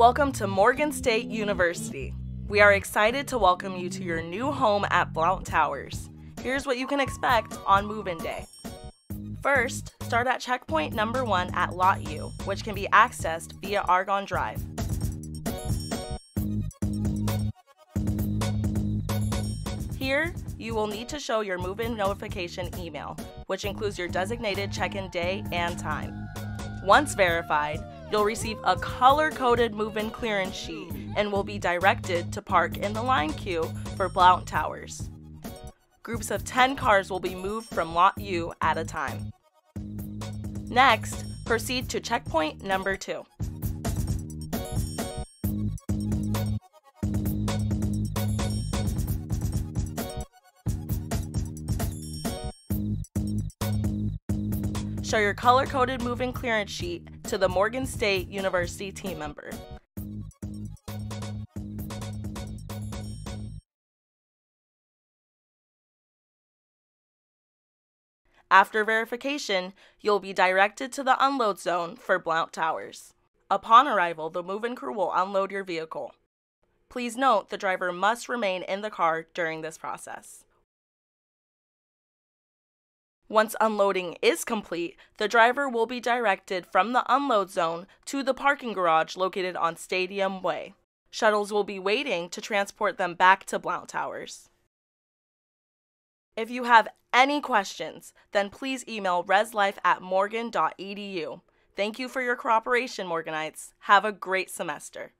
Welcome to Morgan State University. We are excited to welcome you to your new home at Blount Towers. Here's what you can expect on move in day. First, start at checkpoint number one at Lot U, which can be accessed via Argonne Drive. Here, you will need to show your move in notification email, which includes your designated check in day and time. Once verified, you'll receive a color coded move in clearance sheet and will be directed to park in the line queue for Blount Towers. Groups of 10 cars will be moved from Lot U at a time. Next, proceed to checkpoint number two. Show your color coded move in clearance sheet to the Morgan State University team member. After verification, you'll be directed to the unload zone for Blount Towers. Upon arrival, the move in crew will unload your vehicle. Please note the driver must remain in the car during this process. Once unloading is complete, the driver will be directed from the unload zone to the parking garage located on Stadium Way. Shuttles will be waiting to transport them back to Blount Towers. If you have any questions, then please email reslife at morgan.edu. Thank you for your cooperation, Morganites. Have a great semester.